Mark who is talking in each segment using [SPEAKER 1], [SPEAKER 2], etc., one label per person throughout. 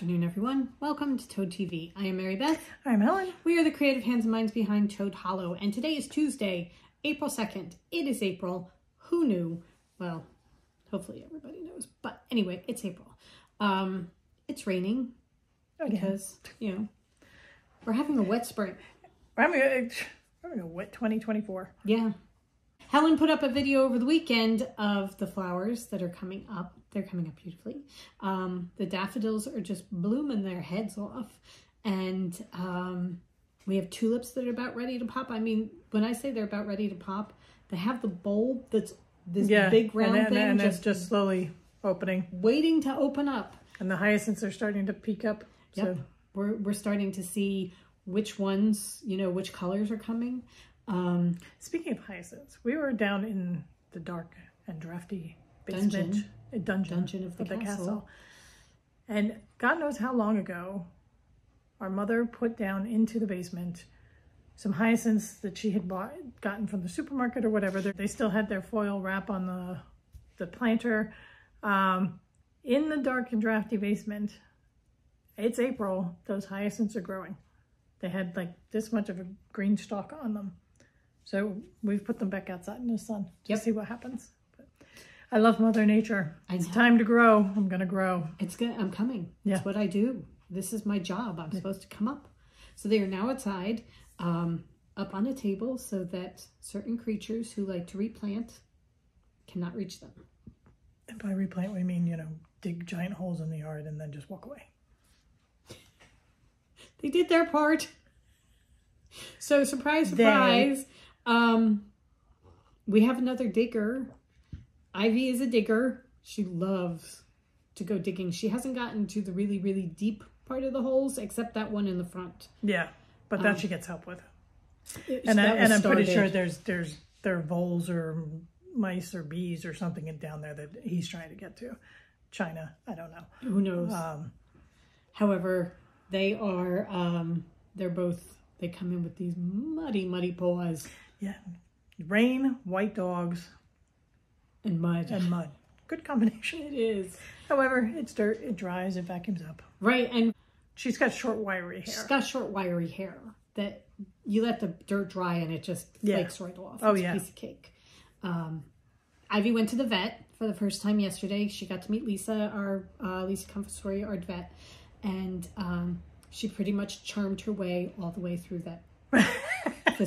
[SPEAKER 1] afternoon, everyone. Welcome to Toad TV. I am Mary Beth.
[SPEAKER 2] I'm Helen.
[SPEAKER 1] We are the creative hands and minds behind Toad Hollow, and today is Tuesday, April 2nd. It is April. Who knew? Well, hopefully everybody knows. But anyway, it's April. Um, it's raining
[SPEAKER 2] Again.
[SPEAKER 1] because, you know, we're having a wet spring.
[SPEAKER 2] We're having a, having a wet 2024.
[SPEAKER 1] Yeah. Helen put up a video over the weekend of the flowers that are coming up. They're coming up beautifully. Um, the daffodils are just blooming their heads off. And um, we have tulips that are about ready to pop. I mean, when I say they're about ready to pop, they have the bulb that's this big round
[SPEAKER 2] and, and,
[SPEAKER 1] thing
[SPEAKER 2] and
[SPEAKER 1] just,
[SPEAKER 2] it's just slowly opening.
[SPEAKER 1] waiting to open up.
[SPEAKER 2] And the hyacinths are starting to peak up.
[SPEAKER 1] Yep.
[SPEAKER 2] So
[SPEAKER 1] We're, we're starting to see which ones, you know, which colors are coming. Um,
[SPEAKER 2] speaking of hyacinths, we were down in the dark and drafty basement
[SPEAKER 1] Dungeon.
[SPEAKER 2] uh, dungeon,
[SPEAKER 1] Dungeon of the castle.
[SPEAKER 2] And God knows how long ago our mother put down into the basement some hyacinths that she had bought gotten from the supermarket or whatever. They still had their foil wrap on the the planter. Um, in the dark and drafty basement, it's April. Those hyacinths are growing. They had like this much of a green stalk on them. So we've put them back outside in the sun to
[SPEAKER 1] Yep.
[SPEAKER 2] see what happens. But I love Mother Nature. It's time to grow. I'm gonna grow.
[SPEAKER 1] It's good. I'm coming.
[SPEAKER 2] Yeah.
[SPEAKER 1] It's what I do. This is my job. I'm supposed to come up. So they are now outside, um, up on a table so that certain creatures who like to replant cannot reach them.
[SPEAKER 2] And by replant, we mean, you know, dig giant holes in the yard and then just walk away.
[SPEAKER 1] They did their part. So surprise, surprise. Um, we have another digger. Ivy is a digger. She loves to go digging. She hasn't gotten to the really, really deep part of the holes except that one in the front.
[SPEAKER 2] Yeah, but that she gets help with.
[SPEAKER 1] It-
[SPEAKER 2] And, I, and I'm pretty sure there's there's there are voles or mice or bees or something down there that he's trying to get to. China, I don't know.
[SPEAKER 1] Who knows?
[SPEAKER 2] Um,
[SPEAKER 1] However, they are um they're both they come in with these muddy, muddy paws
[SPEAKER 2] yeah, rain, white dogs,
[SPEAKER 1] and mud.
[SPEAKER 2] and mud. Good combination.
[SPEAKER 1] it is.
[SPEAKER 2] However, it's dirt. It dries. It vacuums up.
[SPEAKER 1] Right, and
[SPEAKER 2] She's got short, wiry hair.
[SPEAKER 1] She's got short wiry hair that you let the dirt dry and it just
[SPEAKER 2] Yeah.
[SPEAKER 1] flakes right off.
[SPEAKER 2] Oh,
[SPEAKER 1] It's
[SPEAKER 2] yeah.
[SPEAKER 1] a piece of cake. Um Ivy went to the vet for the first time yesterday. She got to meet Lisa, our uh, Lisa Confessori, our vet, and um, she pretty much charmed her way all the way through that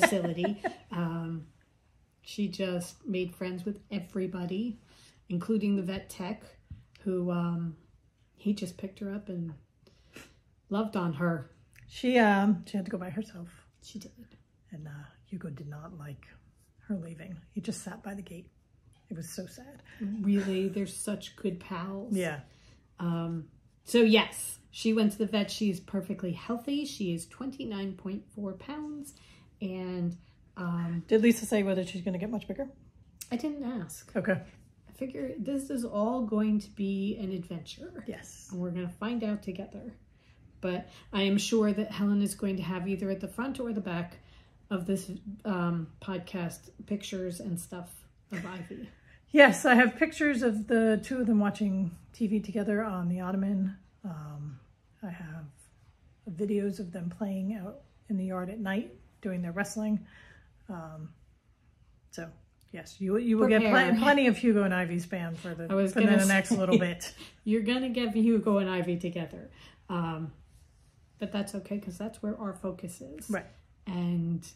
[SPEAKER 1] facility. Um, she just made friends with everybody, including the vet tech, who um, he just picked her up and loved on her.
[SPEAKER 2] She um she had to go by herself,
[SPEAKER 1] She did.
[SPEAKER 2] and uh, Hugo did not like her leaving. He just sat by the gate. It was so sad.
[SPEAKER 1] Really, they're such good pals.
[SPEAKER 2] Yeah.
[SPEAKER 1] Um, so yes, she went to the vet. She's perfectly healthy. She is 29.4 pounds. And um,
[SPEAKER 2] Did Lisa say whether she's going to get much bigger?
[SPEAKER 1] I didn't ask.
[SPEAKER 2] Okay.
[SPEAKER 1] I figure this is all going to be an adventure.
[SPEAKER 2] Yes.
[SPEAKER 1] and we're going to find out together. But I am sure that Helen is going to have either at the front or the back of this um, podcast pictures and stuff of Ivy.
[SPEAKER 2] Yes, I have pictures of the two of them watching TV together on the ottoman. Um, I have videos of them playing out in the yard at night, doing their wrestling. Um, so, yes, you you will get pl- plenty of Hugo and Ivy spam for the,
[SPEAKER 1] I was
[SPEAKER 2] for
[SPEAKER 1] gonna
[SPEAKER 2] the next
[SPEAKER 1] say.
[SPEAKER 2] little bit.
[SPEAKER 1] You're going to get Hugo and Ivy together. Um, but that's okay because that's where our focus is.
[SPEAKER 2] Right.
[SPEAKER 1] And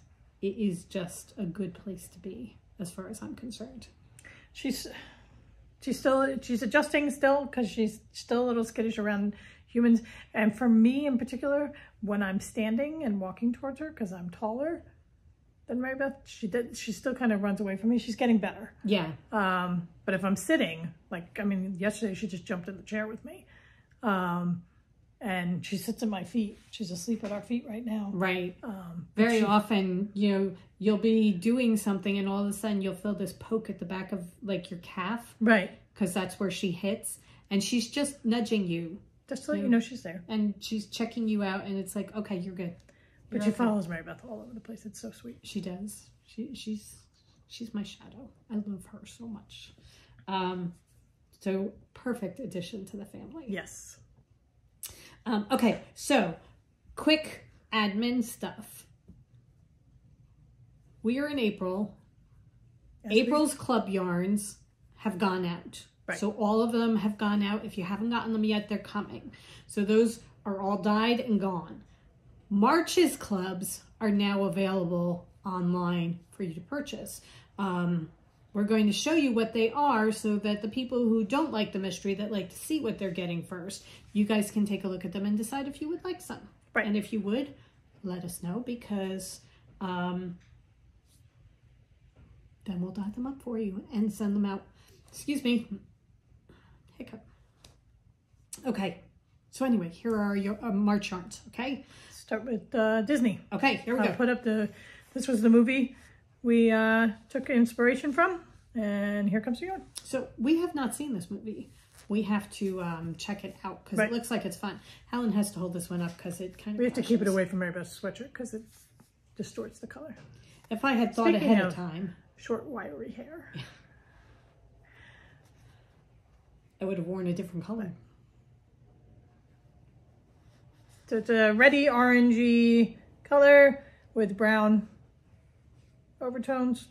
[SPEAKER 1] it is just a good place to be as far as I'm concerned.
[SPEAKER 2] She's she's still she's adjusting still because she's still a little skittish around humans. And for me in particular, when I'm standing and walking towards her because I'm taller than Mary Beth, she did she still kind of runs away from me. She's getting better.
[SPEAKER 1] Yeah.
[SPEAKER 2] Um, but if I'm sitting, like I mean, yesterday she just jumped in the chair with me. Um, and she sits at my feet. She's asleep at our feet right now.
[SPEAKER 1] Right.
[SPEAKER 2] Um,
[SPEAKER 1] Very often, you know, you'll be doing something and all of a sudden you'll feel this poke at the back of like your calf
[SPEAKER 2] right.
[SPEAKER 1] because that's where she hits and she's just nudging you
[SPEAKER 2] Just to let you know she's there.
[SPEAKER 1] and she's checking you out and it's like, okay, you're good.
[SPEAKER 2] But
[SPEAKER 1] You're
[SPEAKER 2] she
[SPEAKER 1] okay.
[SPEAKER 2] follows Mary Beth all over the place. It's so sweet.
[SPEAKER 1] She does. She she's she's my shadow. I love her so much. Um, so perfect addition to the family.
[SPEAKER 2] Yes.
[SPEAKER 1] Um, okay, so quick admin stuff. We are in April.
[SPEAKER 2] We-
[SPEAKER 1] April's club yarns have gone out.
[SPEAKER 2] Right.
[SPEAKER 1] So all of them have gone out. If you haven't gotten them yet, they're coming. So those are all dyed and gone. March's clubs are now available online for you to purchase. Um, we're going to show you what they are so that the people who don't like the mystery, that like to see what they're getting first, you guys can take a look at them and decide if you would like some.
[SPEAKER 2] Right.
[SPEAKER 1] And if you would, let us know because um, then we'll dye them up for you and send them out. Excuse me. Hiccup. Okay. So anyway, here are your uh, March yarns. Okay.
[SPEAKER 2] Start with uh, Disney.
[SPEAKER 1] Okay. Here we
[SPEAKER 2] I'll
[SPEAKER 1] go.
[SPEAKER 2] put up the. This was the movie we uh, took inspiration from, and here comes the yarn.
[SPEAKER 1] So we have not seen this movie. We have to um, check it out because
[SPEAKER 2] Right.
[SPEAKER 1] it looks like it's fun. Helen has to hold this one up because it kind of.
[SPEAKER 2] We have to keep it away from everybody's sweatshirt because it distorts the color.
[SPEAKER 1] If I had thought
[SPEAKER 2] Speaking
[SPEAKER 1] ahead of
[SPEAKER 2] of-
[SPEAKER 1] time,
[SPEAKER 2] Short, wiry hair.
[SPEAKER 1] I would have worn a different color.
[SPEAKER 2] So it's a reddy orangey color with brown overtones.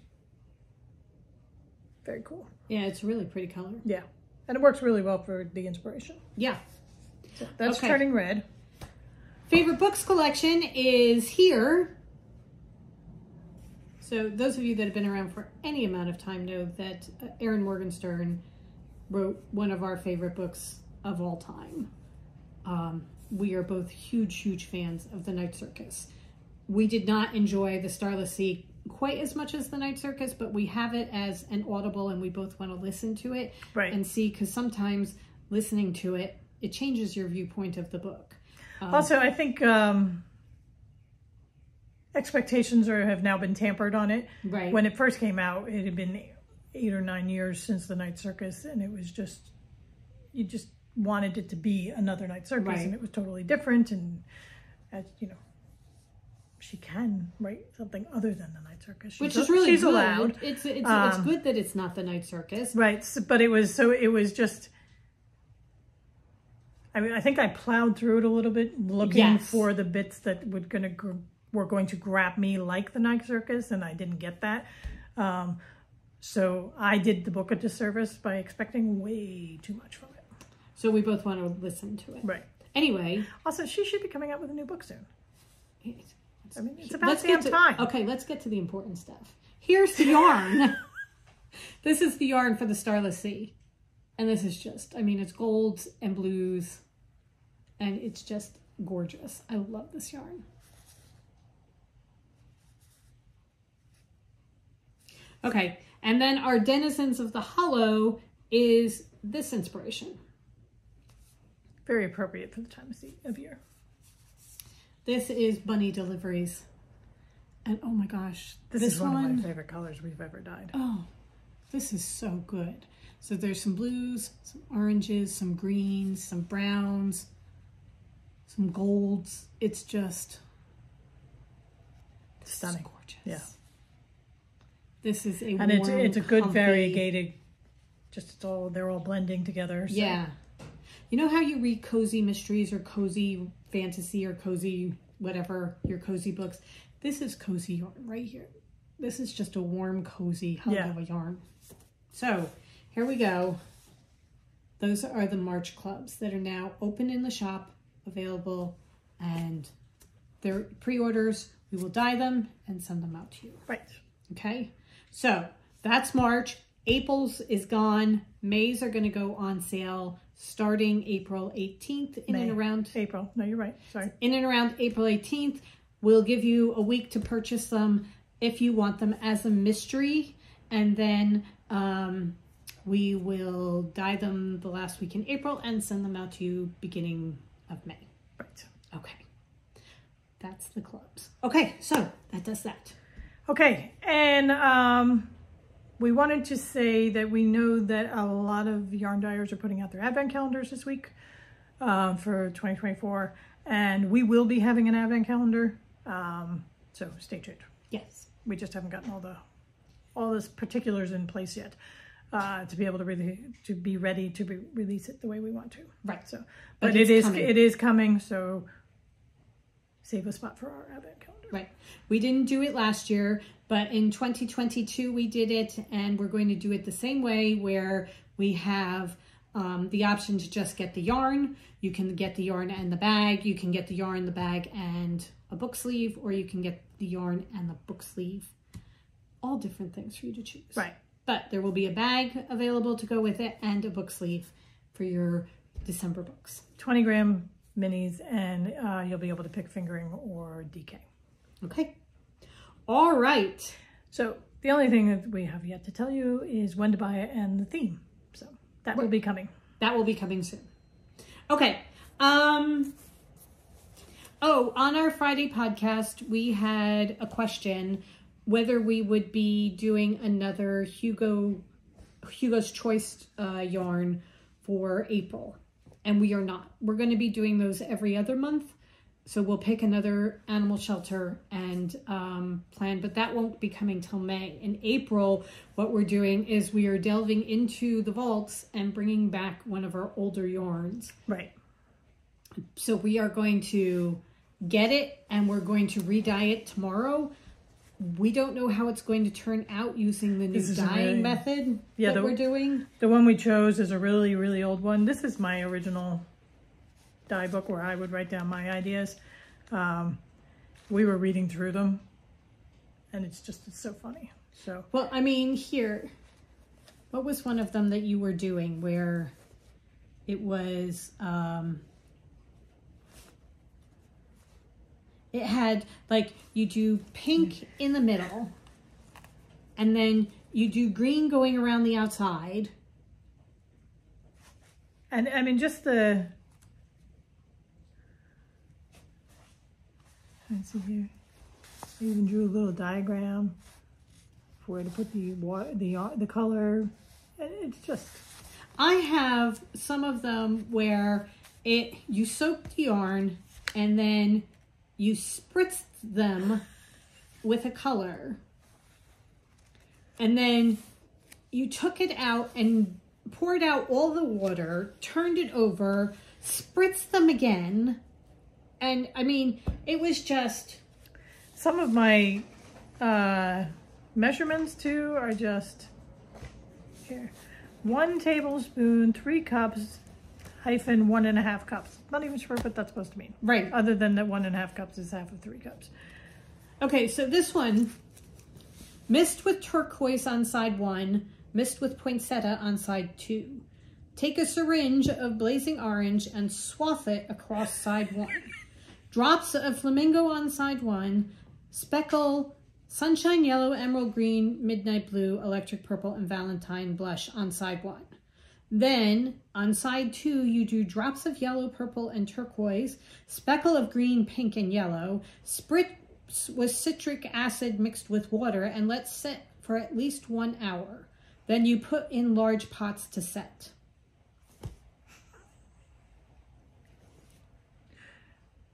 [SPEAKER 2] Very cool.
[SPEAKER 1] Yeah, it's a really pretty color.
[SPEAKER 2] Yeah. And it works really well for the inspiration.
[SPEAKER 1] Yeah.
[SPEAKER 2] So that's
[SPEAKER 1] Okay.
[SPEAKER 2] turning red.
[SPEAKER 1] Favorite books collection is here. So those of you that have been around for any amount of time know that uh, Erin Morgenstern wrote one of our favorite books of all time. Um, we are both huge, huge fans of The Night Circus. We did not enjoy The Starless Sea quite as much as The Night Circus, but we have it as an audible and we both want to listen to it
[SPEAKER 2] Right.
[SPEAKER 1] and see because sometimes listening to it, it changes your viewpoint of the book. Um,
[SPEAKER 2] Also, I think um, expectations are have now been tampered on it.
[SPEAKER 1] Right.
[SPEAKER 2] When it first came out, it had been eight or nine years since the Night Circus, and it was just you just wanted it to be another Night Circus,
[SPEAKER 1] Right.
[SPEAKER 2] and it was totally different. And as you know, she can write something other than the Night Circus, she's,
[SPEAKER 1] which is really
[SPEAKER 2] she's
[SPEAKER 1] good.
[SPEAKER 2] allowed.
[SPEAKER 1] It's it's, it's
[SPEAKER 2] Um,
[SPEAKER 1] good that it's not the night circus.
[SPEAKER 2] Right, s- but it was so it was just. I mean, I think I plowed through it a little bit, looking
[SPEAKER 1] Yes.
[SPEAKER 2] for the bits that would gonna were going to grab me like the Night Circus, and I didn't get that. Um, so I did the book a disservice by expecting way too much from it.
[SPEAKER 1] So we both want to listen to it.
[SPEAKER 2] Right.
[SPEAKER 1] Anyway,
[SPEAKER 2] Also, she should be coming out with a new book soon. I mean, it's about
[SPEAKER 1] let's
[SPEAKER 2] damn
[SPEAKER 1] get to
[SPEAKER 2] time.
[SPEAKER 1] okay. Let's get to the important stuff. Here's the yarn. this is the yarn for the Starless Sea, and this is just. I mean, it's golds and blues, and it's just gorgeous. I love this yarn. Okay, and then our denizens of the hollow is this inspiration.
[SPEAKER 2] Very appropriate for the time of of year.
[SPEAKER 1] This is bunny deliveries. And oh my gosh,
[SPEAKER 2] This,
[SPEAKER 1] this,
[SPEAKER 2] is one,
[SPEAKER 1] one,
[SPEAKER 2] of my favorite colors we've ever dyed.
[SPEAKER 1] oh, this is so good. So there's some blues, some oranges, some greens, some browns, some golds. It's just
[SPEAKER 2] Stunning.
[SPEAKER 1] gorgeous.
[SPEAKER 2] Yeah.
[SPEAKER 1] This is a
[SPEAKER 2] and it's it's a good
[SPEAKER 1] comfy-
[SPEAKER 2] variegated. Just it's all they're all blending together. So.
[SPEAKER 1] Yeah. You know how you read cozy mysteries or cozy fantasy or cozy whatever, your cozy books? This is cozy yarn right here. This is just a warm, cozy hug
[SPEAKER 2] Yeah.
[SPEAKER 1] of a yarn. So here we go. Those are the March clubs that are now open in the shop, available, and they're pre-orders. We will dye them and send them out to you.
[SPEAKER 2] Right.
[SPEAKER 1] Okay, so that's March. April's is gone. May's are going to go on sale starting April 18th in
[SPEAKER 2] May.
[SPEAKER 1] and around
[SPEAKER 2] April. No, you're right. Sorry.
[SPEAKER 1] in and around April 18th. We'll give you a week to purchase them if you want them as a mystery, and then um, we will dye them the last week in April and send them out to you beginning of May.
[SPEAKER 2] Right.
[SPEAKER 1] Okay, that's the clubs. Okay, so that does that.
[SPEAKER 2] Okay, and um, we wanted to say that we know that a lot of yarn dyers are putting out their advent calendars this week um, for 2024, and we will be having an advent calendar. Um, so stay tuned.
[SPEAKER 1] Yes.
[SPEAKER 2] We just haven't gotten all the all the particulars in place yet. uh, to be able to really to be ready to be, release it the way we want to.
[SPEAKER 1] Right.
[SPEAKER 2] So,
[SPEAKER 1] But
[SPEAKER 2] but, it is
[SPEAKER 1] coming.
[SPEAKER 2] it is coming. So save a spot for our advent calendar.
[SPEAKER 1] Right. We didn't do it last year, but in 2022 we did it, and we're going to do it the same way where we have um, the option to just get the yarn. You can get the yarn and the bag. You can get the yarn, the bag, and a book sleeve, or you can get the yarn and the book sleeve. All different things for you to choose.
[SPEAKER 2] Right.
[SPEAKER 1] But there will be a bag available to go with it and a book sleeve for your December books.
[SPEAKER 2] 20 gram minis, and uh, you'll be able to pick fingering or DK.
[SPEAKER 1] Okay. All right.
[SPEAKER 2] So the only thing that we have yet to tell you is when to buy it and the theme. So that will be coming.
[SPEAKER 1] That will be coming soon. Okay. Um Oh, on our Friday podcast, we had a question whether we would be doing another Hugo Hugo's Choice uh, yarn for April, and we are not. We're going to be doing those every other month. So we'll pick another animal shelter and um, plan, but that won't be coming till May. In April, what we're doing is we are delving into the vaults and bringing back one of our older yarns.
[SPEAKER 2] Right.
[SPEAKER 1] So we are going to get it and we're going to re-dye it tomorrow. We don't know how it's going to turn out using the new
[SPEAKER 2] This is a
[SPEAKER 1] dyeing
[SPEAKER 2] really-
[SPEAKER 1] method
[SPEAKER 2] Yeah,
[SPEAKER 1] that
[SPEAKER 2] the-
[SPEAKER 1] we're doing.
[SPEAKER 2] The one we chose is a really, really old one. This is my original dye book where I would write down my ideas. Um, we were reading through them, and it's just it's so funny. So
[SPEAKER 1] Well, I mean, here, what was one of them that you were doing where it was, um, it had like you do pink in the middle, and then you do green going around the outside.
[SPEAKER 2] And I mean, just the. Let's see here. I even drew a little diagram for where to put the water, the uh, the color. It's just
[SPEAKER 1] I have some of them where it you soak the yarn and then you spritz them with a color. And then you took it out and poured out all the water, turned it over, spritzed them again. And I mean, it was just
[SPEAKER 2] some of my uh, measurements too are just here. One tablespoon, three cups, hyphen one and a half cups. Not even sure what that's supposed to mean.
[SPEAKER 1] right.
[SPEAKER 2] Other than that one and a half cups is half of three cups.
[SPEAKER 1] Okay, so this one, mist with turquoise on side one, mist with poinsettia on side two. Take a syringe of blazing orange and swath it across side one. Drops of flamingo on side one, speckle, sunshine yellow, emerald green, midnight blue, electric purple, and valentine blush on side one. Then on side two, you do drops of yellow, purple, and turquoise, speckle of green, pink, and yellow, spritz with citric acid mixed with water, and let set for at least one hour. Then you put in large pots to set.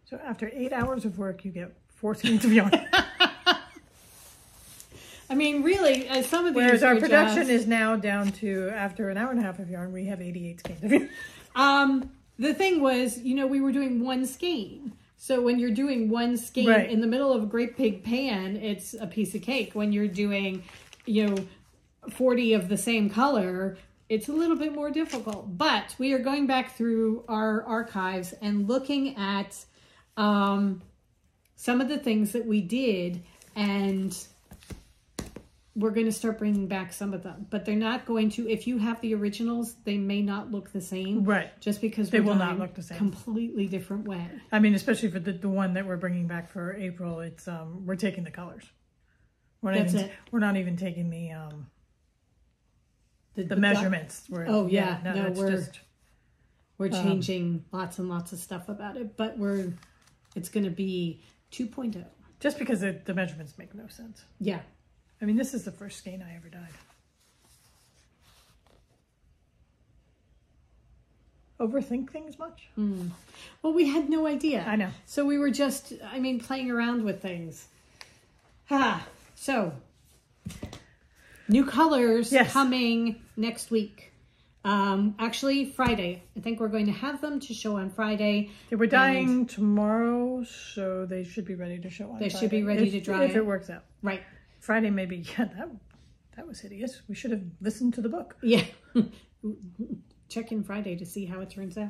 [SPEAKER 2] So after eight hours of work, you get four skeins of yarn.
[SPEAKER 1] I mean, really, uh, some of these
[SPEAKER 2] Whereas our production
[SPEAKER 1] just-
[SPEAKER 2] is now down to after an hour and a half of yarn, we have 88 skeins of yarn.
[SPEAKER 1] Um, the thing was, you know, we were doing one skein. So when you're doing one skein
[SPEAKER 2] Right.
[SPEAKER 1] in the middle of a great big pan, it's a piece of cake. When you're doing, you know, 40 of the same color, it's a little bit more difficult. But we are going back through our archives and looking at um, some of the things that we did and we're going to start bringing back some of them but they're not going to if you have the originals they may not look the same
[SPEAKER 2] Right.
[SPEAKER 1] just because
[SPEAKER 2] They
[SPEAKER 1] we're
[SPEAKER 2] will not look the same.
[SPEAKER 1] completely different way
[SPEAKER 2] I mean, especially for the, the one that we're bringing back for April, it's um we're taking the colors. We're not
[SPEAKER 1] That's
[SPEAKER 2] even,
[SPEAKER 1] it.
[SPEAKER 2] We're not even taking the um the
[SPEAKER 1] the
[SPEAKER 2] measurements. We're,
[SPEAKER 1] Oh, yeah. No,
[SPEAKER 2] it's
[SPEAKER 1] we're-
[SPEAKER 2] just
[SPEAKER 1] we're changing lots and lots of stuff about it but we're it's going to be 2.0
[SPEAKER 2] just because the, the measurements make no sense.
[SPEAKER 1] yeah
[SPEAKER 2] I mean, this is the first skein I ever dyed. Overthink things much?
[SPEAKER 1] well we had no idea
[SPEAKER 2] I know.
[SPEAKER 1] so we were just i mean playing around with things ah so New colors
[SPEAKER 2] Yes.
[SPEAKER 1] coming next week. Um, actually, Friday. I think we're going to have them to show on Friday.
[SPEAKER 2] They were dying tomorrow, so they should be ready to show on
[SPEAKER 1] They should be ready
[SPEAKER 2] if-
[SPEAKER 1] to dry
[SPEAKER 2] If
[SPEAKER 1] it.
[SPEAKER 2] it works out.
[SPEAKER 1] Right.
[SPEAKER 2] Friday, maybe, yeah, that, that was hideous. We should have listened to the book.
[SPEAKER 1] Yeah. Check in Friday to see how it turns out.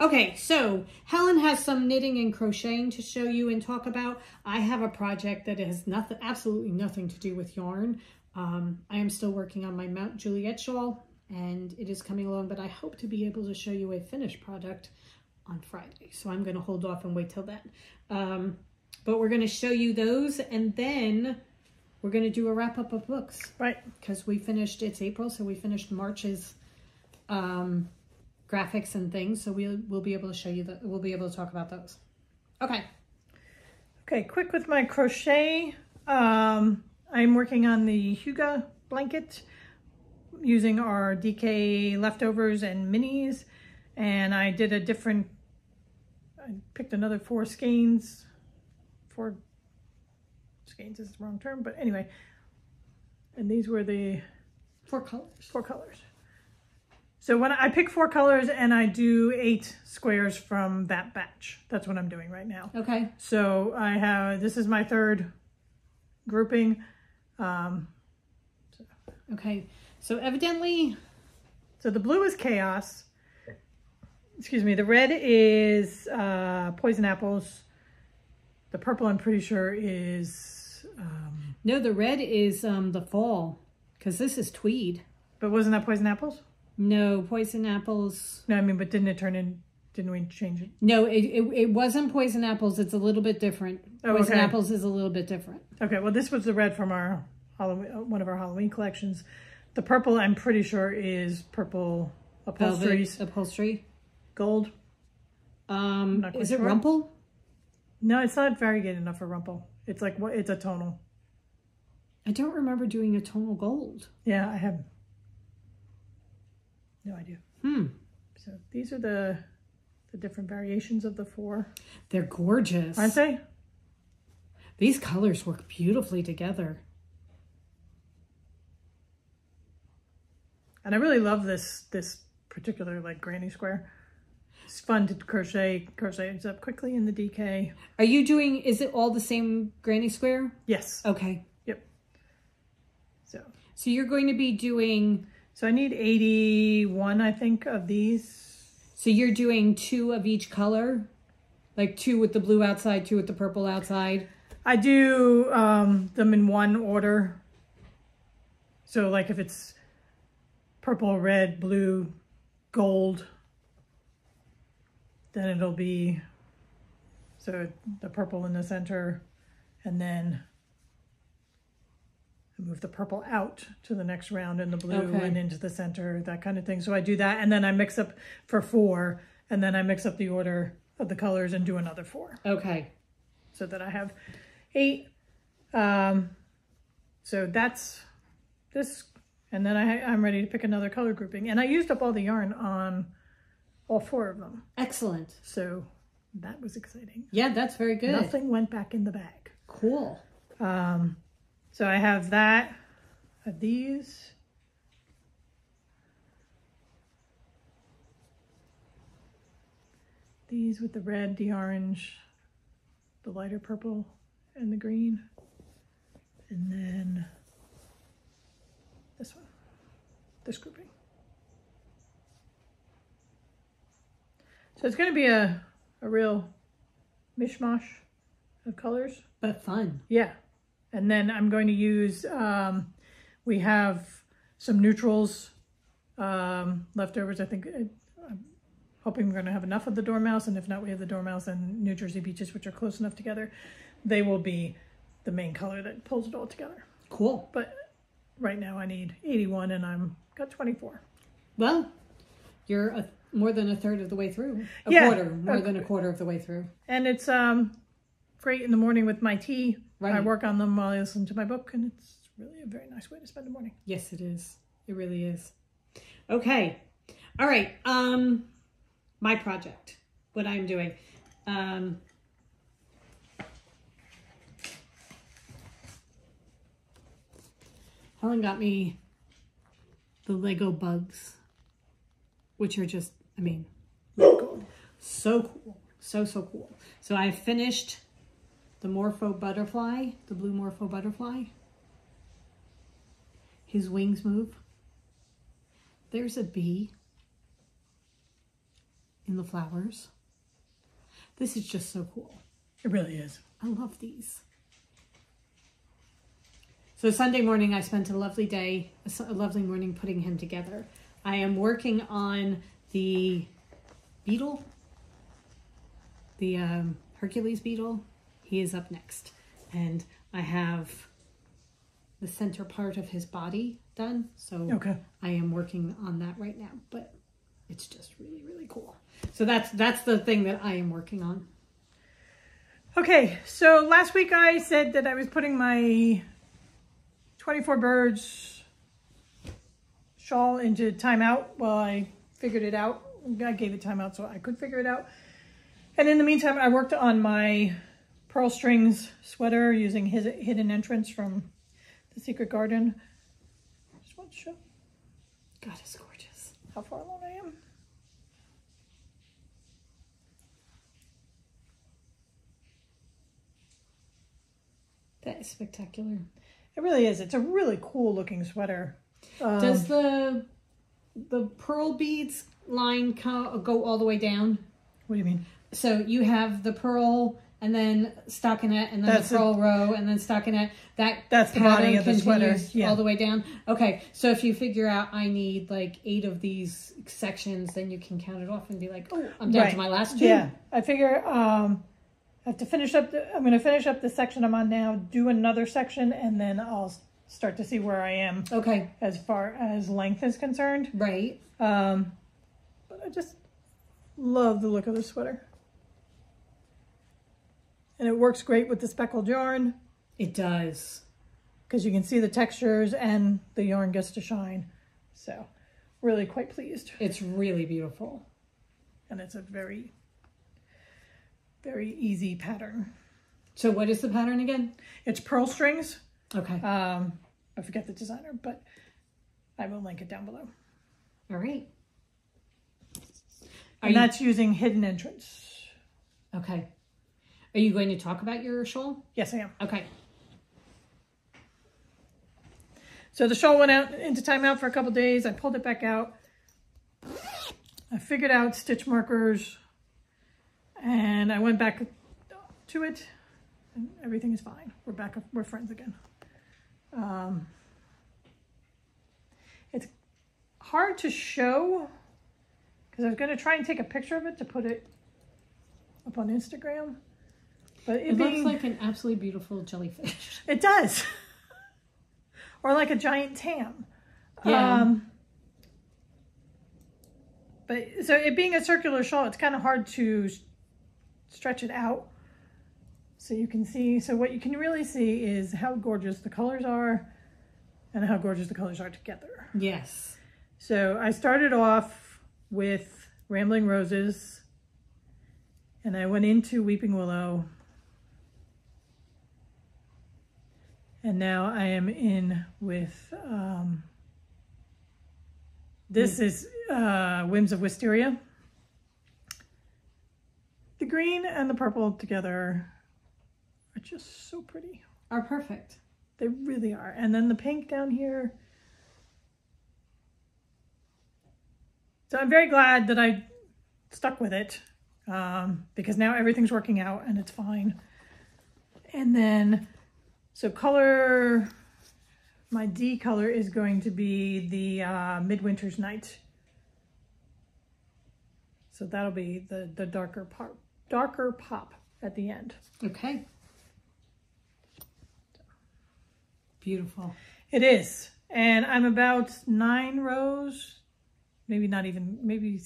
[SPEAKER 1] Okay, so Helen has some knitting and crocheting to show you and talk about. I have a project that has nothing, absolutely nothing to do with yarn. Um, I am still working on my Mount Juliet shawl and it is coming along, but I hope to be able to show you a finished product on Friday. So I'm going to hold off and wait till then. Um, but we're going to show you those and then we're going to do a wrap up of books
[SPEAKER 2] Right.
[SPEAKER 1] because we finished it's April, so we finished March's um, graphics and things. So we'll we'll be able to show you that. We'll be able to talk about those. Okay.
[SPEAKER 2] Okay, quick with my crochet. Um, I'm working on the Hygge blanket using our DK leftovers and minis. And I did a different, I picked another four skeins. Four skeins is the wrong term, but anyway. And these were the
[SPEAKER 1] Four colors.
[SPEAKER 2] four colors. So when I pick four colors and I do eight squares from that batch. That's what I'm doing right now.
[SPEAKER 1] Okay.
[SPEAKER 2] So I have, this is my third grouping. Um,
[SPEAKER 1] Okay. So evidently,
[SPEAKER 2] so the blue is chaos. Excuse me. The red is uh, poison apples. The purple, I'm pretty sure, is, um,
[SPEAKER 1] no, the red is um, the fall because this is tweed.
[SPEAKER 2] but wasn't that poison apples?
[SPEAKER 1] No, poison apples.
[SPEAKER 2] No, I mean, but didn't it turn in, didn't we change it?
[SPEAKER 1] No, it, it, it wasn't poison apples. It's a little bit different.
[SPEAKER 2] Oh,
[SPEAKER 1] poison
[SPEAKER 2] okay.
[SPEAKER 1] apples is a little bit different.
[SPEAKER 2] Okay, well, this was the red from our Halloween, uh, one of our Halloween collections. The purple, I'm pretty sure, is purple upholsteries,
[SPEAKER 1] Velvet upholstery.
[SPEAKER 2] gold.
[SPEAKER 1] Um, is it
[SPEAKER 2] sure.
[SPEAKER 1] rumple?
[SPEAKER 2] No, it's not variegated enough for rumple. It's like what? It's a tonal.
[SPEAKER 1] I don't remember doing a tonal gold.
[SPEAKER 2] Yeah, I have no idea.
[SPEAKER 1] Hmm.
[SPEAKER 2] So these are the the different variations of the four,
[SPEAKER 1] They're gorgeous.
[SPEAKER 2] aren't they?
[SPEAKER 1] These colors work beautifully together.
[SPEAKER 2] And I really love this this particular like granny square. It's fun to crochet. Crochet Crochets up quickly in the DK.
[SPEAKER 1] Are you doing, is it all the same granny square?
[SPEAKER 2] Yes.
[SPEAKER 1] Okay.
[SPEAKER 2] Yep. So
[SPEAKER 1] So you're going to be doing,
[SPEAKER 2] so I need 81, I think, of these.
[SPEAKER 1] so you're doing two of each color? Like two with the blue outside, two with the purple outside?
[SPEAKER 2] I do um, them in one order. So like if it's purple, red, blue, gold, then it'll be so the purple in the center and then I move the purple out to the next round and the blue
[SPEAKER 1] Okay.
[SPEAKER 2] and into the center, that kind of thing. So I do that and then I mix up for four and then I mix up the order of the colors and do another four
[SPEAKER 1] Okay.
[SPEAKER 2] so that I have eight. Um, so that's this, and then I, I'm ready to pick another color grouping. And I used up all the yarn on all four of them,
[SPEAKER 1] Excellent.
[SPEAKER 2] so that was exciting.
[SPEAKER 1] Yeah, that's very good.
[SPEAKER 2] Nothing went back in the bag.
[SPEAKER 1] Cool.
[SPEAKER 2] Um, so I have that, have these. These with the red, the orange, the lighter purple, and the green. And then this one, this grouping. So it's going to be a, a real mishmash of colors.
[SPEAKER 1] But fun.
[SPEAKER 2] Yeah. And then I'm going to use, um, we have some neutrals um, leftovers. I think, uh, I'm hoping we're going to have enough of the Dormouse. And if not, we have the Dormouse and New Jersey Beaches, which are close enough together. They will be the main color that pulls it all together.
[SPEAKER 1] Cool.
[SPEAKER 2] But right now I need 81 and I'm got 24.
[SPEAKER 1] Well, you're a, more than a third of the way through. A
[SPEAKER 2] Yeah.
[SPEAKER 1] quarter. More
[SPEAKER 2] A-
[SPEAKER 1] than a quarter of the way through.
[SPEAKER 2] And it's um, great in the morning with my tea. I work on them while I listen to my book and it's really a very nice way to spend the morning.
[SPEAKER 1] Yes, it is. It really is. Okay. All right. Um, my project, what I'm doing. Um, Helen got me the Lego bugs, which are just, I mean, so cool. So, so cool. So I finished the Morpho butterfly, the blue Morpho butterfly. His wings move. There's a bee in the flowers. This is just so cool.
[SPEAKER 2] It really is.
[SPEAKER 1] I love these. So Sunday morning, I spent a lovely day, a lovely morning putting him together. I am working on the beetle, the um, Hercules beetle. He is up next, and I have the center part of his body done. So
[SPEAKER 2] Okay.
[SPEAKER 1] I am working on that right now, but it's just really, really cool. So that's that's the thing that I am working on.
[SPEAKER 2] Okay, so last week I said that I was putting my 24 birds shawl into timeout while I figured it out. I gave it timeout so I could figure it out. And in the meantime, I worked on my purl strings sweater using his hidden entrance from the Secret Garden. Just want to show
[SPEAKER 1] God, it's gorgeous.
[SPEAKER 2] how far along I am.
[SPEAKER 1] That is spectacular.
[SPEAKER 2] It really is. It's a really cool looking sweater. Um,
[SPEAKER 1] Does the the pearl beads line co- go all the way down?
[SPEAKER 2] what do you mean?
[SPEAKER 1] So you have the purl and then stockinette and then
[SPEAKER 2] That's
[SPEAKER 1] the purl row and then stockinette. That
[SPEAKER 2] That's the body of the sweater, yeah.
[SPEAKER 1] all the way down. Okay, so if you figure out I need like eight of these sections, then you can count it off and be like, oh, I'm down to my last two.
[SPEAKER 2] Yeah, I figure um, I have to finish up. The, I'm going to finish up the section I'm on now, do another section, and then I'll start to see where I am
[SPEAKER 1] Okay,
[SPEAKER 2] as far as length is concerned.
[SPEAKER 1] right.
[SPEAKER 2] Um, but I just love the look of the sweater, and it works great with the speckled yarn
[SPEAKER 1] It does.
[SPEAKER 2] because you can see the textures and the yarn gets to shine. So, really quite pleased,
[SPEAKER 1] It's really beautiful.
[SPEAKER 2] and it's a very, very easy pattern.
[SPEAKER 1] So what is the pattern again?
[SPEAKER 2] It's purl strings.
[SPEAKER 1] Okay.
[SPEAKER 2] Um, I forget the designer, but I will link it down below.
[SPEAKER 1] all right. Are
[SPEAKER 2] And
[SPEAKER 1] you,
[SPEAKER 2] that's using hidden entrance.
[SPEAKER 1] okay. Are you going to talk about your shawl?
[SPEAKER 2] Yes, I am.
[SPEAKER 1] Okay.
[SPEAKER 2] So the shawl went out into timeout for a couple days. I pulled it back out. I figured out stitch markers, and I went back to it, and everything is fine. We're back. We're friends again. Um, it's hard to show because I was going to try and take a picture of it to put it up on Instagram, but it,
[SPEAKER 1] It
[SPEAKER 2] being,
[SPEAKER 1] looks like an absolutely beautiful jellyfish.
[SPEAKER 2] it does. or like a giant tam.
[SPEAKER 1] Yeah.
[SPEAKER 2] Um, but so it being a circular shawl, it's kind of hard to stretch it out so you can see. So what you can really see is how gorgeous the colors are and how gorgeous the colors are together.
[SPEAKER 1] Yes.
[SPEAKER 2] So I started off with Rambling Roses and I went into Weeping Willow. And now I am in with, um, this is uh, Whims of Wisteria. The green and the purple together are just so pretty.
[SPEAKER 1] Are perfect.
[SPEAKER 2] They really are. And then the pink down here. So I'm very glad that I stuck with it um, because now everything's working out and it's fine. And then, so color, my D color is going to be the uh, Midwinter's Night. So that'll be the, the darker pop, darker pop at the end.
[SPEAKER 1] Okay. Beautiful.
[SPEAKER 2] It is. And I'm about nine rows, maybe not even, maybe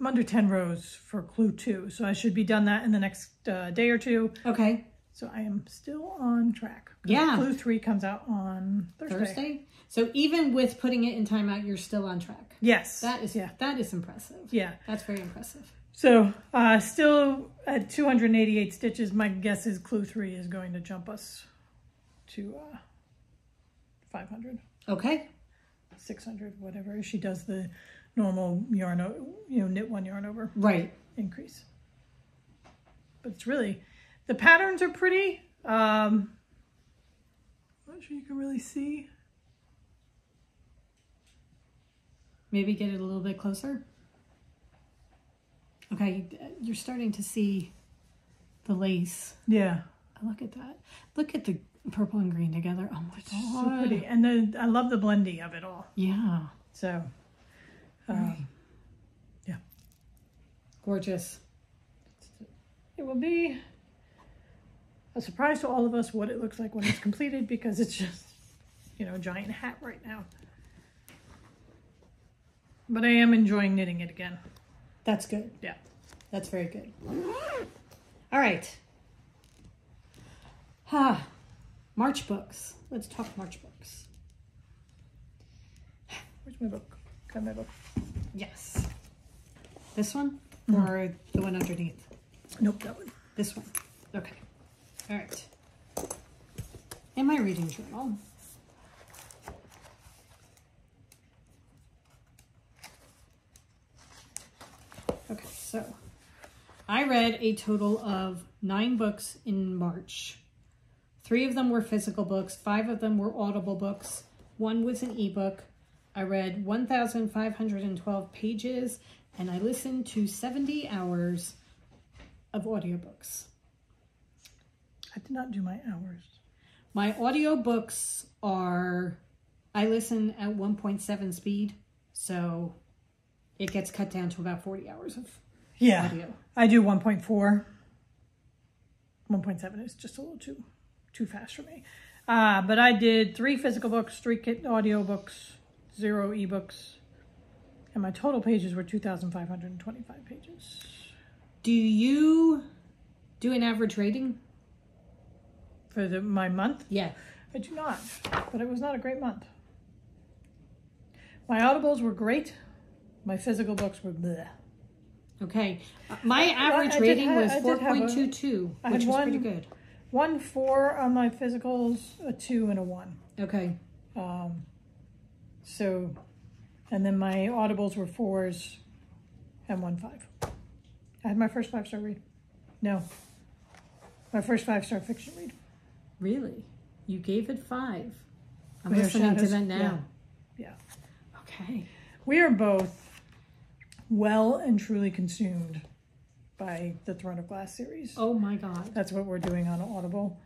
[SPEAKER 2] I'm under 10 rows for clue two. So I should be done that in the next uh, day or two.
[SPEAKER 1] Okay.
[SPEAKER 2] So I am still on track.
[SPEAKER 1] Yeah.
[SPEAKER 2] Clue three comes out on Thursday.
[SPEAKER 1] Thursday. So even with putting it in timeout, you're still on track.
[SPEAKER 2] Yes.
[SPEAKER 1] That is
[SPEAKER 2] yeah.
[SPEAKER 1] that is impressive.
[SPEAKER 2] Yeah.
[SPEAKER 1] That's very impressive.
[SPEAKER 2] So uh, still at 288 stitches. My guess is clue three is going to jump us to uh, 500,
[SPEAKER 1] Okay.
[SPEAKER 2] 600, whatever. She does the normal yarn, you know, knit one yarn over
[SPEAKER 1] Right.
[SPEAKER 2] increase. But it's really, the patterns are pretty. Um, I'm not sure you can really see.
[SPEAKER 1] Maybe get it a little bit closer. Okay, you're starting to see the lace.
[SPEAKER 2] Yeah,
[SPEAKER 1] Look at that. Look at the purple and green together. Oh my god.
[SPEAKER 2] so pretty. And then I love the blending of it all.
[SPEAKER 1] Yeah.
[SPEAKER 2] So, um, yeah.
[SPEAKER 1] Gorgeous.
[SPEAKER 2] it will be a surprise to all of us what it looks like when it's completed because it's just, you know, a giant hat right now. But I am enjoying knitting it again.
[SPEAKER 1] That's good.
[SPEAKER 2] Yeah.
[SPEAKER 1] That's very good. All right. Ah, March books. Let's talk March books.
[SPEAKER 2] Where's my book? Got my book.
[SPEAKER 1] Yes. This one or the one underneath?
[SPEAKER 2] Nope, that one.
[SPEAKER 1] This one. Okay. All right. In my reading journal. Okay, so I read a total of nine books in March. Three of them were physical books, five of them were audible books, one was an ebook. I read 1,512 pages and I listened to 70 hours of audiobooks.
[SPEAKER 2] I did not do my hours.
[SPEAKER 1] My audiobooks are, I listen at 1.7 speed, so it gets cut down to about 40 hours of
[SPEAKER 2] Yeah.
[SPEAKER 1] audio.
[SPEAKER 2] I do 1.4. 1.7 is just a little too too fast for me. Uh, but I did three physical books, three kit audio books, zero ebooks, and my total pages were 2,525 pages.
[SPEAKER 1] Do you do an average rating?
[SPEAKER 2] For the, my month,
[SPEAKER 1] Yeah.
[SPEAKER 2] I do not, but it was not a great month. My audibles were great. My physical books were bleh.
[SPEAKER 1] Okay. My
[SPEAKER 2] I-
[SPEAKER 1] average
[SPEAKER 2] I
[SPEAKER 1] rating was
[SPEAKER 2] I did have a-
[SPEAKER 1] 4.22, which was pretty good.
[SPEAKER 2] One four on my physicals, a two and a one.
[SPEAKER 1] Okay.
[SPEAKER 2] Um, so, and then my audibles were fours and one five. I had my first five star read. No, my first five star fiction read.
[SPEAKER 1] Really? You gave it five. I'm
[SPEAKER 2] Clear
[SPEAKER 1] listening to
[SPEAKER 2] Shadows?
[SPEAKER 1] that now.
[SPEAKER 2] Yeah.
[SPEAKER 1] Okay.
[SPEAKER 2] We are both well and truly consumed by the Throne of Glass series.
[SPEAKER 1] Oh my God.
[SPEAKER 2] That's what we're doing on Audible.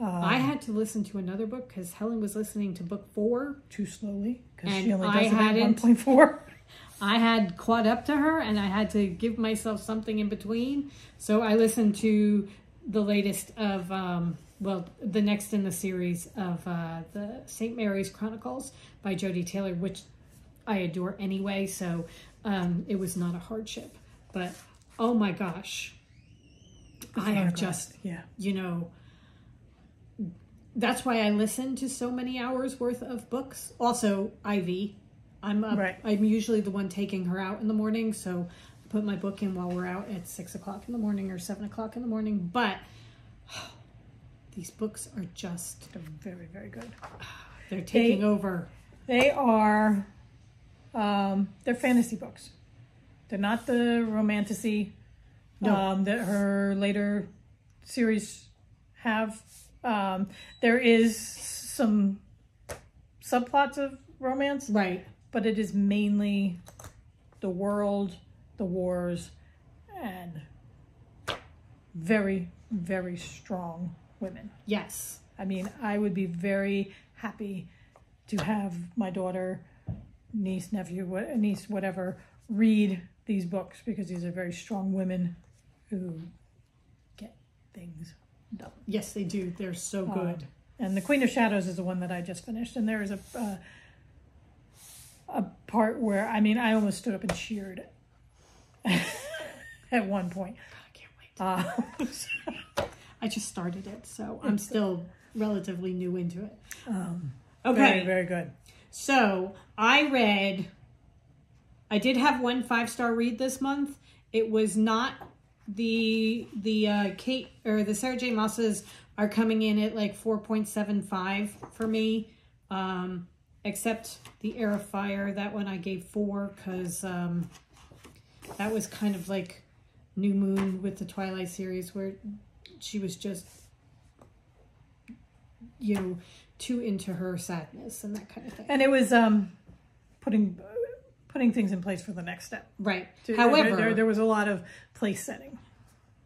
[SPEAKER 2] Um,
[SPEAKER 1] I had to listen to another book because Helen was listening to book four.
[SPEAKER 2] too slowly because
[SPEAKER 1] And
[SPEAKER 2] she only
[SPEAKER 1] I
[SPEAKER 2] it at
[SPEAKER 1] hadn't-
[SPEAKER 2] 1.4.
[SPEAKER 1] I had caught up to her and I had to give myself something in between. So I listened to the latest of, um, well, the next in the series of uh, the St. Mary's Chronicles by Jodi Taylor, which I adore anyway. So um, it was not a hardship. But oh my gosh, I have just
[SPEAKER 2] yeah.
[SPEAKER 1] you know that's why i listen to so many hours worth of books also ivy i'm up,
[SPEAKER 2] Right.
[SPEAKER 1] i'm usually the one taking her out in the morning so I put my book in while we're out at six o'clock in the morning or seven o'clock in the morning but these books are just
[SPEAKER 2] They're very very good.
[SPEAKER 1] they're taking over
[SPEAKER 2] They are, um, they're fantasy books. They're not the romantasy
[SPEAKER 1] No.
[SPEAKER 2] um, that her later series have. Um, there is some subplots of romance,
[SPEAKER 1] right
[SPEAKER 2] but it is mainly the world, the wars, and very, very strong women.
[SPEAKER 1] yes
[SPEAKER 2] I mean, I would be very happy to have my daughter, niece, nephew, niece, whatever, read these books because these are very strong women who get things done.
[SPEAKER 1] yes they do they're so
[SPEAKER 2] Um,
[SPEAKER 1] good
[SPEAKER 2] And the Queen of Shadows is the one that I just finished, and there is a uh, a part where I mean, I almost stood up and cheered at one point.
[SPEAKER 1] i can't wait
[SPEAKER 2] Uh,
[SPEAKER 1] i just started it so i'm still relatively new into it
[SPEAKER 2] um,
[SPEAKER 1] okay
[SPEAKER 2] very, very good.
[SPEAKER 1] So I read, I did have one five star read this month. It was not the the uh, Kate or the Sarah J. Mosses are coming in at like four point seven five for me. Um, except the Heir of Fire, that one I gave four because um, that was kind of like New Moon with the Twilight series, where she was just, you know, too into her sadness and that kind of thing.
[SPEAKER 2] And it was um, putting putting things in place for the next step.
[SPEAKER 1] Right.
[SPEAKER 2] There-
[SPEAKER 1] However,
[SPEAKER 2] there, there was a lot of place setting.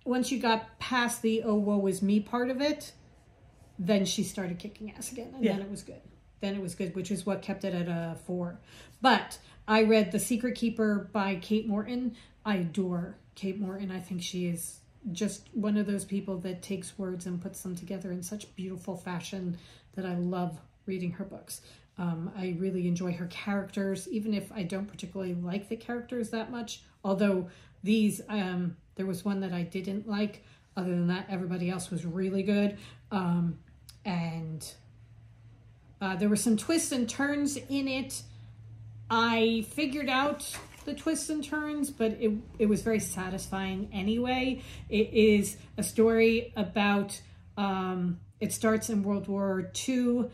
[SPEAKER 1] once you got past the oh woe is me part of it, then she started kicking ass again, and
[SPEAKER 2] Yeah.
[SPEAKER 1] then it was good. Then it was good, which is what kept it at a four. But I read The Secret Keeper by Kate Morton. I adore Kate Morton. I think she is just one of those people that takes words and puts them together in such beautiful fashion that I love reading her books. Um, I really enjoy her characters, even if I don't particularly like the characters that much. Although these, um, there was one that I didn't like. Other than that, everybody else was really good. Um, and uh, there were some twists and turns in it. I figured out the twists and turns, but it it was very satisfying anyway. It is a story about um, it starts in World War II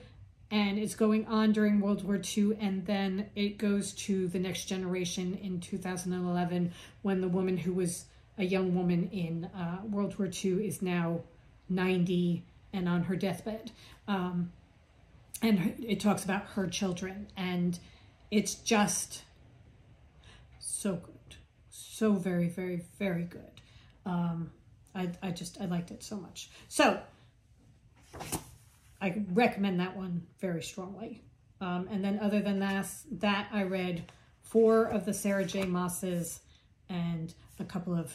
[SPEAKER 1] and it's going on during World War II, and then it goes to the next generation in 2011 when the woman who was a young woman in uh, World War II is now 90 and on her deathbed. Um, and it talks about her children, and it's just so good, so very, very, very good. Um, I, I just I liked it so much. So I recommend that one very strongly. Um, and then other than that, that I read four of the Sarah J. Mosses and a couple of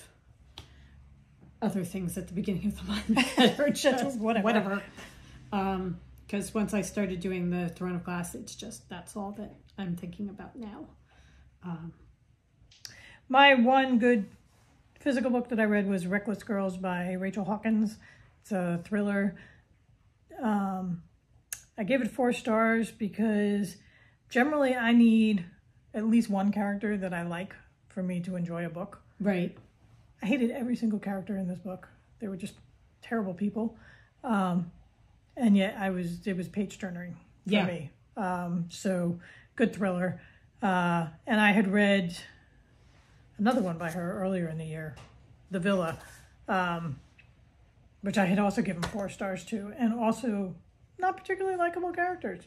[SPEAKER 1] other things at the beginning of the month that are just
[SPEAKER 2] Whatever.
[SPEAKER 1] whatever. Um, because once I started doing the Throne of Glass, it's just that's all that I'm thinking about now.
[SPEAKER 2] My one good physical book that I read was Reckless Girls by Rachel Hawkins. It's a thriller. Um, I gave it four stars because generally I need at least one character that I like for me to enjoy a book.
[SPEAKER 1] Right.
[SPEAKER 2] I hated every single character in this book. They were just terrible people. Um, and yet I was it was page turnering for
[SPEAKER 1] Yeah.
[SPEAKER 2] me. Um, so good thriller. Uh, and I had read another one by her earlier in the year, The Villa, um, which I had also given four stars to, and also not particularly likable characters,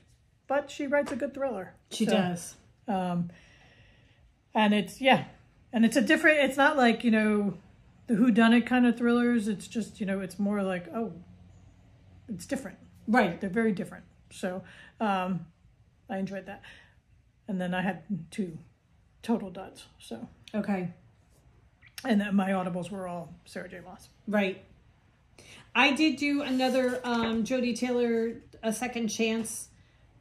[SPEAKER 2] but she writes a good thriller.
[SPEAKER 1] She
[SPEAKER 2] So-
[SPEAKER 1] does.
[SPEAKER 2] um, and it's yeah, and it's a different. It's not like you know the Who Done It kind of thrillers. It's just you know it's more like oh, it's different.
[SPEAKER 1] Right.
[SPEAKER 2] They're very different. So um, I enjoyed that. And then I had two total duds. So
[SPEAKER 1] Okay.
[SPEAKER 2] and then my audibles were all Sarah J. Moss.
[SPEAKER 1] Right. I did do another um, Jodi Taylor, A Second Chance.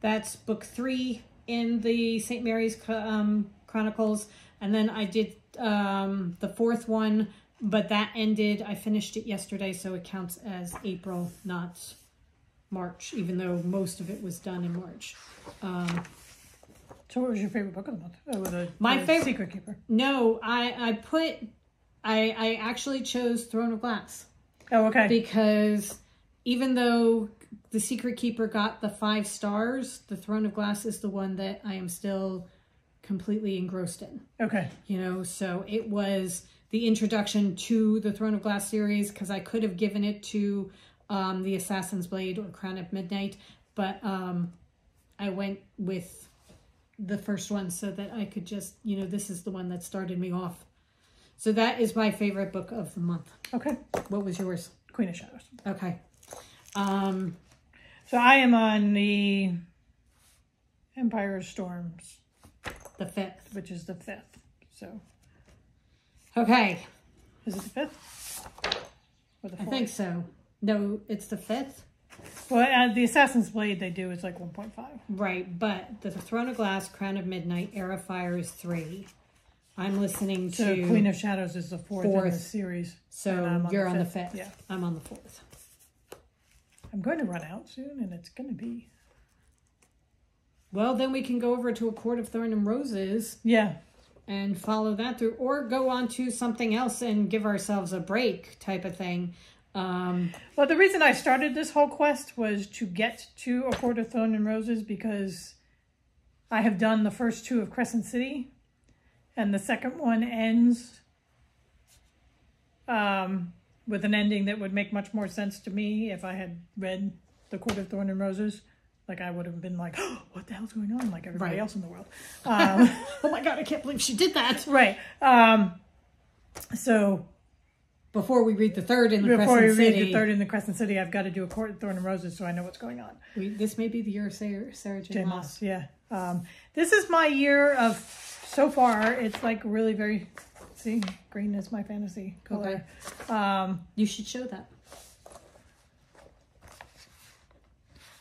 [SPEAKER 1] That's book three in the St. Mary's um, Chronicles. And then I did um, the fourth one, but that ended. I finished it yesterday, so it counts as April, not March, even though most of it was done in March. Um,
[SPEAKER 2] So what was your favorite book of the month? Oh, the,
[SPEAKER 1] My favorite-
[SPEAKER 2] Secret Keeper.
[SPEAKER 1] no, I, I put, I, I actually chose Throne of Glass.
[SPEAKER 2] Oh, okay.
[SPEAKER 1] because even though the secret keeper got the five stars the throne of glass is the one that i am still completely engrossed in
[SPEAKER 2] okay.
[SPEAKER 1] you know so it was the introduction to the throne of glass series because i could have given it to um, the assassin's blade or crown of midnight but um, i went with the first one so that i could just you know this is the one that started me off so that is my favorite book of the month
[SPEAKER 2] Okay.
[SPEAKER 1] what was yours
[SPEAKER 2] Queen of Shadows.
[SPEAKER 1] Okay. Um,
[SPEAKER 2] So I am on the Empire Storms,
[SPEAKER 1] the fifth.
[SPEAKER 2] which is the fifth. So
[SPEAKER 1] Okay.
[SPEAKER 2] is it the fifth? Or the fourth?
[SPEAKER 1] I think so. No, it's the fifth.
[SPEAKER 2] Well, uh, the Assassin's Blade they do is like 1.5.
[SPEAKER 1] Right, but the Throne of Glass, Crown of Midnight, Heir of Fire is three. I'm listening
[SPEAKER 2] So
[SPEAKER 1] to.
[SPEAKER 2] Queen of Shadows is the fourth, in the series.
[SPEAKER 1] so
[SPEAKER 2] I'm
[SPEAKER 1] you're on the
[SPEAKER 2] fifth.
[SPEAKER 1] fifth.
[SPEAKER 2] Yeah.
[SPEAKER 1] I'm on the fourth.
[SPEAKER 2] I'm going to run out soon, and it's going to be
[SPEAKER 1] Well, then we can go over to A Court of Thorn and Roses
[SPEAKER 2] yeah.
[SPEAKER 1] and follow that through, or go on to something else and give ourselves a break type of thing. Um,
[SPEAKER 2] Well, the reason I started this whole quest was to get to A Court of Thorn and Roses because I have done the first two of Crescent City, and the second one ends um, with an ending that would make much more sense to me if I had read The Court of Thorn and Roses. Like I would have been like, oh, "What the hell's going on?" Like everybody
[SPEAKER 1] Right.
[SPEAKER 2] else in the world. Um,
[SPEAKER 1] oh my god, I can't believe she did that.
[SPEAKER 2] right. Um, so
[SPEAKER 1] Before we read the third in the Crescent City.
[SPEAKER 2] before we read
[SPEAKER 1] City,
[SPEAKER 2] the third in the Crescent City, I've got to do A Court of Thorn and Roses so I know what's going on.
[SPEAKER 1] we, this may be the year of Sarah, Sarah J.
[SPEAKER 2] J.
[SPEAKER 1] Maas.
[SPEAKER 2] Moss, yeah. Um, this is my year of so far. It's like really very. See, green is my fantasy color. Um,
[SPEAKER 1] You should show that.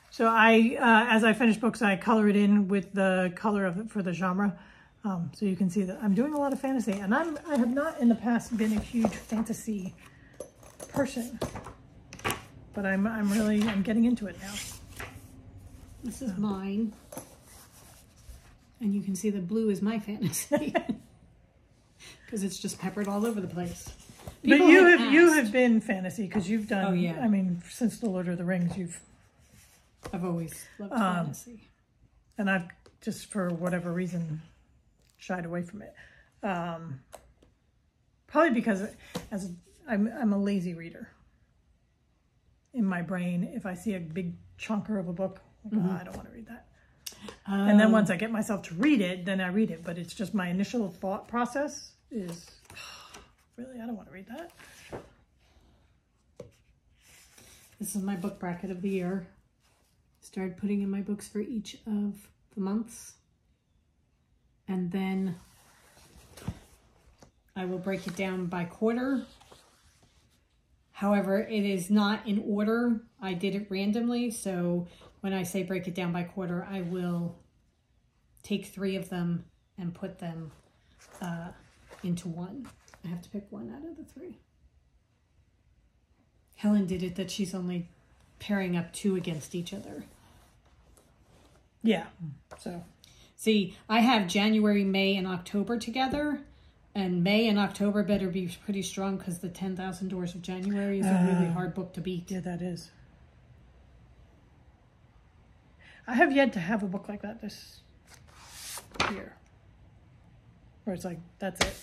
[SPEAKER 2] so I, uh, as I finish books, I color it in with the color of it for the genre. Um, so you can see that I'm doing a lot of fantasy, and I'm I have not in the past been a huge fantasy person, but I'm I'm really I'm getting into it now.
[SPEAKER 1] This is mine. And you can see the blue is my fantasy. Because it's just peppered all over the place.
[SPEAKER 2] But you
[SPEAKER 1] had
[SPEAKER 2] have you have been fantasy because you've done.
[SPEAKER 1] Oh, yeah.
[SPEAKER 2] I mean, since the Lord of the Rings, you've
[SPEAKER 1] I've always loved
[SPEAKER 2] Um,
[SPEAKER 1] fantasy.
[SPEAKER 2] and I've just for whatever reason shied away from it. Um, probably because as I'm I'm a lazy reader. In my brain, if I see a big chunker of a book, I'm like, "Oh, I don't want to read that. And then once um, I get myself to read it, then I read it. But it's just my initial thought process is really I don't want to read that.
[SPEAKER 1] This is my book bracket of the year. Started putting in my books for each of the months. And then I will break it down by quarter. However, it is not in order. I did it randomly. So when I say break it down by quarter, I will take three of them and put them uh, into one. I have to pick one out of the three. Helen did it that she's only pairing up two against each other.
[SPEAKER 2] Yeah. So
[SPEAKER 1] See, I have January, May, and October together, and May and October better be pretty strong because the 10,000 Doors of January is a really
[SPEAKER 2] Ah.
[SPEAKER 1] hard book to beat.
[SPEAKER 2] Yeah, that is. I have yet to have a book like that this year. Where it's like, that's it.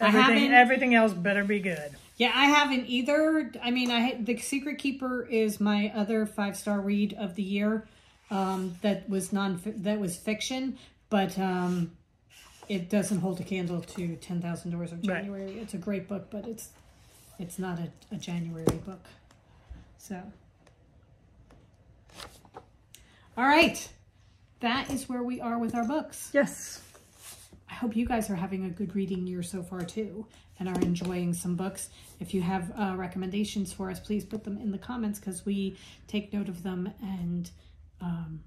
[SPEAKER 1] I
[SPEAKER 2] Everything,
[SPEAKER 1] haven't-
[SPEAKER 2] everything else better be good.
[SPEAKER 1] Yeah, I haven't either. I mean, I The Secret Keeper is my other five star read of the year. Um, that was non that was fiction, but um, it doesn't hold a candle to Ten Thousand Doors of
[SPEAKER 2] Right.
[SPEAKER 1] January. It's a great book, but it's it's not a, a January book. So, all right, that is where we are with our books.
[SPEAKER 2] Yes.
[SPEAKER 1] I hope you guys are having a good reading year so far too and are enjoying some books. If you have uh, recommendations for us, please put them in the comments because we take note of them and um,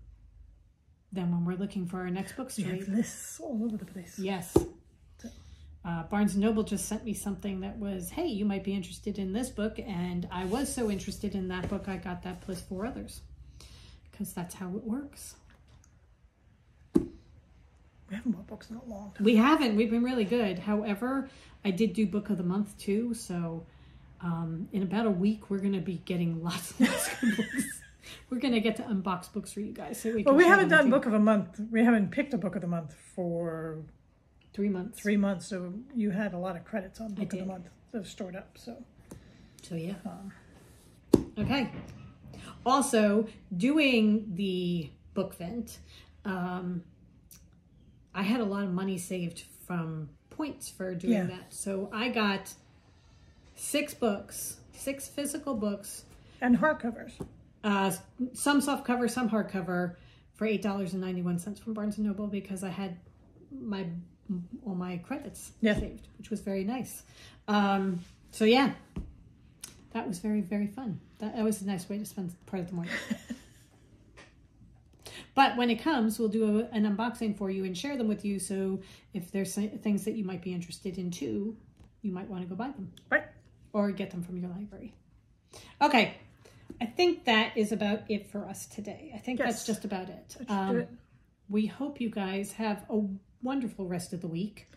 [SPEAKER 1] then when we're looking for our next books to
[SPEAKER 2] We have lists all over the place.
[SPEAKER 1] Yes. Uh, Barnes & Noble just sent me something that was, hey, you might be interested in this book. And I was so interested in that book, I got that plus four others. Because that's how it works.
[SPEAKER 2] We haven't bought books in a long time.
[SPEAKER 1] We haven't. We've been really good. However, I did do book of the month too. So um, in about a week, we're going to be getting lots and lots of books. We're going to get to unbox books for you guys. So we
[SPEAKER 2] Well, we haven't done book of a month. We haven't picked a book of the month for
[SPEAKER 1] three months.
[SPEAKER 2] three months. So you had a lot of credits on book of the month that stored up. So
[SPEAKER 1] So yeah.
[SPEAKER 2] um,
[SPEAKER 1] Okay. Also, doing the book vent, um, I had a lot of money saved from points for doing
[SPEAKER 2] Yeah.
[SPEAKER 1] that. So I got six books, six physical books,
[SPEAKER 2] and hardcovers.
[SPEAKER 1] uh, some soft cover, some hardcover, for eight dollars and ninety one cents from Barnes and Noble because I had my all my credits
[SPEAKER 2] Yeah.
[SPEAKER 1] saved, which was very nice. Um, so yeah, that was very very fun. That, was a nice way to spend part of the morning. but when it comes, we'll do a, an unboxing for you and share them with you. So if there's things that you might be interested in too, you might want to go buy them
[SPEAKER 2] Right.
[SPEAKER 1] or get them from your library. Okay, I think that is about it for us today. I think that's just about it.
[SPEAKER 2] That should do
[SPEAKER 1] Um,
[SPEAKER 2] it.
[SPEAKER 1] we hope you guys have a wonderful rest of the week.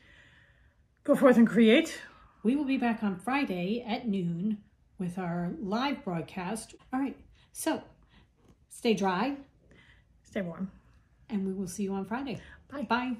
[SPEAKER 2] Go forth and create
[SPEAKER 1] We will be back on Friday at noon with our live broadcast. All right. So stay dry
[SPEAKER 2] Stay warm.
[SPEAKER 1] and we will see you on Friday.
[SPEAKER 2] Bye.
[SPEAKER 1] Bye.